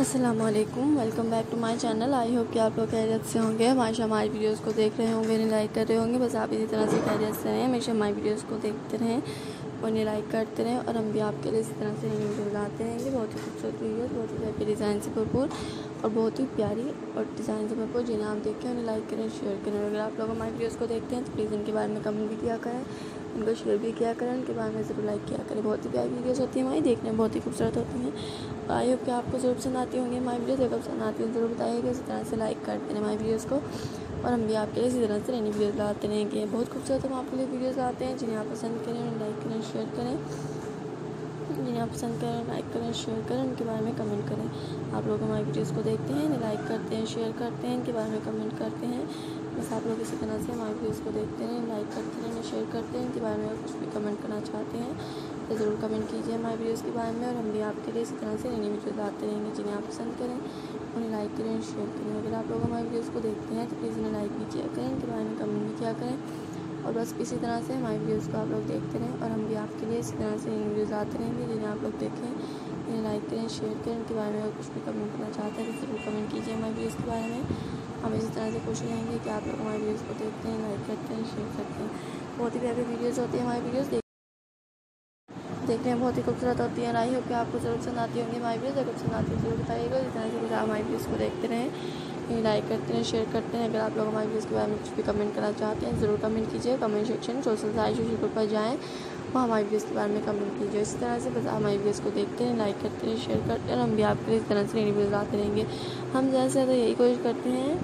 Aslam welcome back to my channel I hope कि आप लोग खैरियत से होंगे। हमेशा हमारी वीडियोस को देख रहे होंगे लाइक कर रहे होंगे। बस आप इसी तरह से कैरियत से रहें। हमेशा हमारी वीडियोस को देखते रहें। उन्हें लाइक करते रहें और हम भी आपके लिए इसी तरह से वीडियो बनाते रहेंगे। बहुत ही खूबसूरत वीडियोस बहुत ही प्यारी डिज़ाइन से भरपूर और बहुत ही प्यारी और डिज़ाइन से भरपूर, जिन्हें आप देखें उन्हें लाइक करें शेयर करें। अगर आप लोग हमारी वीडियोज़ को देखते हैं तो प्लीज़ इनके बारे में कमेंट भी किया करें, उनको शेयर भी किया करें, उनके बारे में ज़रूर लाइक किया करें। बहुत ही प्यारी वीडियोज़ होती हैं हमारी, देखने में बहुत ही खूबसूरत होती हैं। आई होप कि आपको ज़रूर पसंद आती होंगी हमारी वीडियोज़ अगर पसंद आती है ज़रूर बताइएगा, इसी तरह से लाइक करते हैं हमारी वीडियोज़ को। और हम भी आपके लिए इसी तरह से नई वीडियोज़ लाते रहेंगे। बहुत खूबसूरत हम आपके लिए वीडियोज़ लाते हैं, जिन्हें आप पसंद करें, उन्हें लाइक करें शेयर करें। जिन्हें आप पसंद करें लाइक करें शेयर करें, उनके बारे में कमेंट करें। आप लोग हमारी वीडियोज़ को देखते हैं लाइक करते हैं शेयर करते हैं इनके बारे में कमेंट करते हैं। बस आप लोग इसी तरह से हमारी वीडियोज़ को देखते हैं लाइक करते हैं शेयर करते हैं इनके बारे में कुछ भी कमेंट करना चाहते हैं तो ज़रूर कमेंट कीजिए हमारे वीडियोज़ के बारे में और हम भी आपके लिए इसी तरह से नई वीडियोज़ आते रहेंगे जिन्हें आप पसंद करें, उन्हें लाइक करें शेयर करें। अगर आप लोग हमारे वीडियोज़ को देखते हैं तो प्लीज़ उन्हें लाइक भी किया करें, इनके बारे में कमेंट भी किया करें और बस इसी तरह से हमारे वीडियोज़ को आप लोग देखते रहें और हम भी आपके लिए इसी तरह से नई वीडियोज़ आते रहेंगे जिन्हें आप लोग देखें इन्हें लाइक करें शेयर करें, उनके बारे में अगर कुछ भी कमेंट करना चाहते हैं तो ज़रूर कमेंट कीजिए हमारे वीडियोज़ के बारे में। हम इसी तरह से खुश रहेंगे कि आप लोग हमारे वीडियोज़ को देखते हैं लाइक करते हैं शेयर करते हैं। बहुत ही प्यारे वीडियोज़ होते हैं हमारे वीडियोज़ देखने में बहुत ही खूबसूरत होती है। आई हो कि आपको ज़रूर पसंद आती होंगी हमारी वीडियोज़ अगर पसंद आती है, ज़रूर बताइएगा। इस तरह से आप हमारी को देखते रहें लाइक करते हैं शेयर करते हैं अगर आप लोग हमारी वीडियोज़ के बारे में कुछ भी कमेंट करना चाहते हैं, ज़रूर कमेंट कीजिए। कमेंट सेक्शन सोशल साइज़ सोशल ग्रुप पर जाएँ, वहाँ हमारी वीडियोज़ के बारे में कमेंट कीजिए। इसी तरह से बस हमारी वीडियोज़ को देखते हैं लाइक करते हैं शेयर करते हैं हम भी आपके लिए इस तरह से नई वीडियोज़ लाते रहेंगे। हम ज़्यादा से ज़्यादा यही कोशिश करते हैं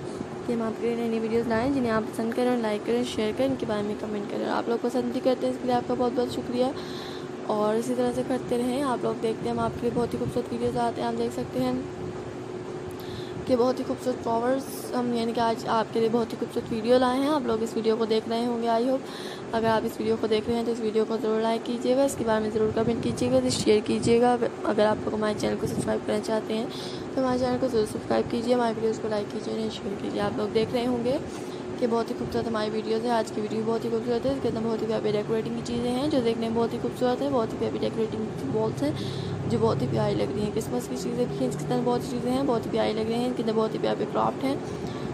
कि हम आपके लिए नई नई वीडियोज़ लाएँ, जिन्हें आप पसंद करें लाइक करें शेयर करें, इनके बारे में कमेंट करें। आप लोग पसंद भी करते हैं, इसके लिए आपका बहुत बहुत शुक्रिया। और इसी तरह से करते रहें। आप लोग देखते हैं, हम आपके लिए बहुत ही खूबसूरत वीडियोज़ आते हैं, आप देख सकते हैं कि बहुत ही खूबसूरत फ्लावर्स हम यानी कि आज आपके लिए बहुत ही खूबसूरत वीडियो लाए हैं। आप लोग इस वीडियो को देख रहे होंगे आई होप अगर आप इस वीडियो को देख रहे हैं तो इस वीडियो को ज़रूर लाइक कीजिएगा, इसके बारे में ज़रूर कमेंट कीजिएगा तो शेयर कीजिएगा। अगर आप लोग हमारे चैनल को सब्सक्राइब करना चाहते हैं तो हमारे चैनल को ज़रूर सब्सक्राइब कीजिए, हमारे वीडियोज़ को लाइक कीजिए शेयर कीजिए। आप लोग देख रहे होंगे कि बहुत ही खूबसूरत हमारी वीडियोज़ है आज की वीडियो बहुत ही खूबसूरत है इसके अंदर बहुत ही प्यारी डेकोरेटिंग की चीज़ें हैं जो देखने में बहुत ही खूबसूरत है बहुत ही प्यारी डेकोरेटिंग बॉल्स हैं जो बहुत ही प्यारी लग रही हैं क्रिसमस की चीज़ें भी हैं इसके अंदर बहुत सी चीज़ें हैं बहुत ही प्यारी लग रही हैं इनके अंदर बहुत ही प्यारे क्राफ्ट हैं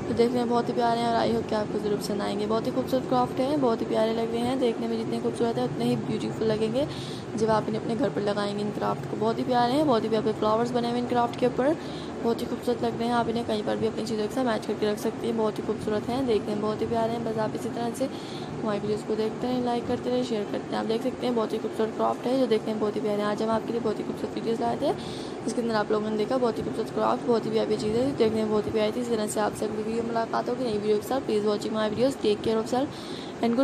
तो देखने में बहुत ही प्यारे हैं और आई होप कि आपको ज़रूर पसंद आएँगे बहुत ही खूबसूरत क्राफ्ट है बहुत ही प्यारे लग रहे हैं देखने में जितने खूबसूरत है उतने ही ब्यूटीफुल लगेंगे जब आप इन्हें अपने घर पर लगाएँगे इन क्राफ्ट को बहुत ही प्यारे हैं बहुत ही प्यारे फ्लावर्स बने हुए इन क्राफ्ट के ऊपर बहुत ही खूबसूरत लग रहे हैं। आप इन्हें कहीं पर भी अपनी चीज़ों के साथ मैच करके रख सकती हैं। बहुत ही खूबसूरत हैं। देखने में बहुत ही प्यारे हैं। बस आप इसी तरह से हमारी वीडियोज़ को देखते हैं लाइक करते रहे शेयर करते हैं आप देख सकते हैं बहुत ही खूबसूरत क्राफ्ट है जो देखने में बहुत ही प्यारे हैं। आज हम आपके लिए बहुत ही खूबसूरत वीडियोज़ लाए थे। जिसके अंदर आप लोगों ने देखा बहुत ही खूबसूरत क्राफ्ट बहुत ही प्यारी चीज़ें देखने में बहुत ही प्यारी थी। इस तरह से आपसे अगली वीडियो मुलाकात होगी नई वीडियो के साथ। Please watching my videos take care of self and good